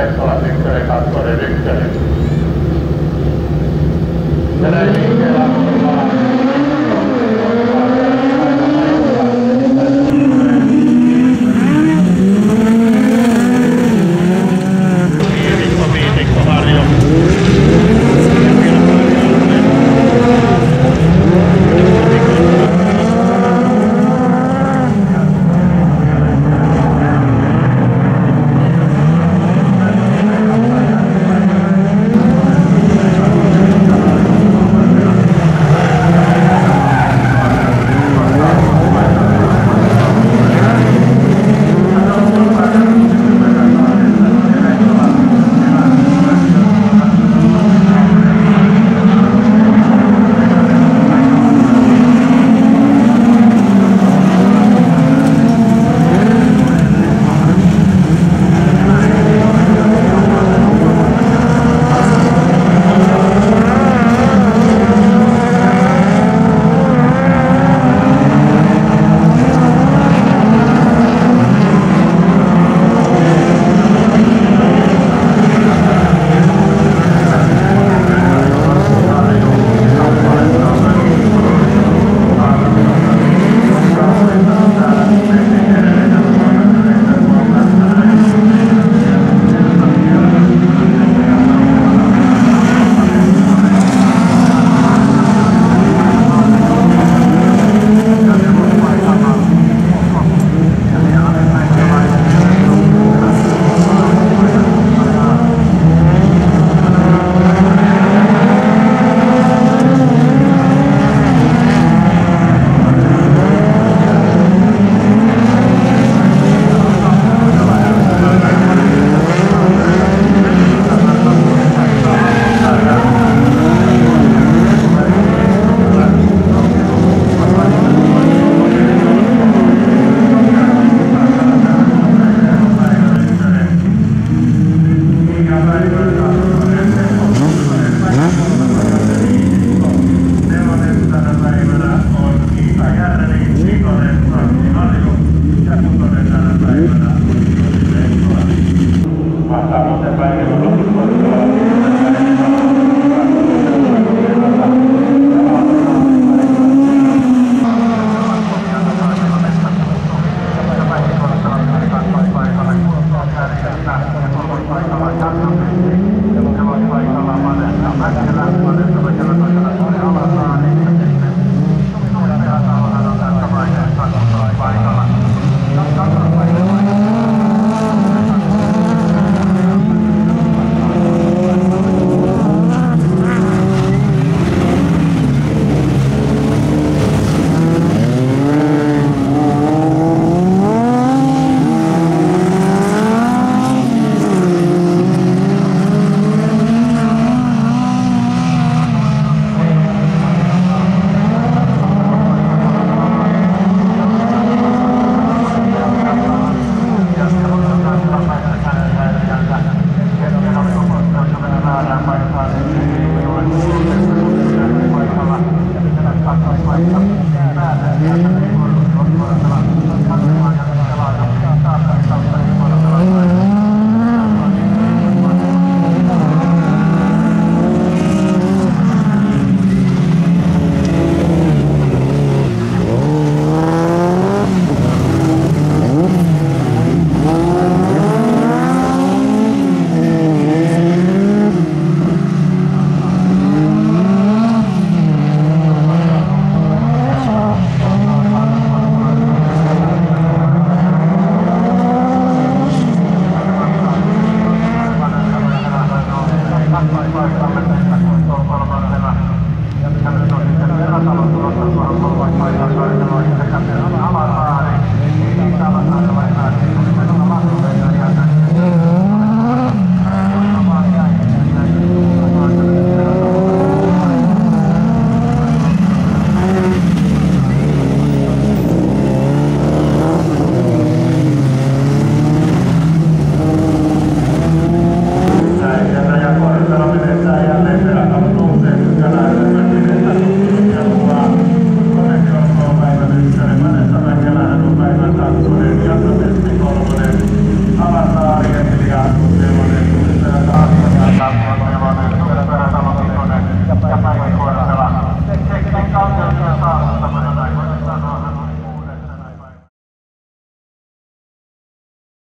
Rättsvård, nykterhet, alkohol, nykterhet. Det där inmediatamente.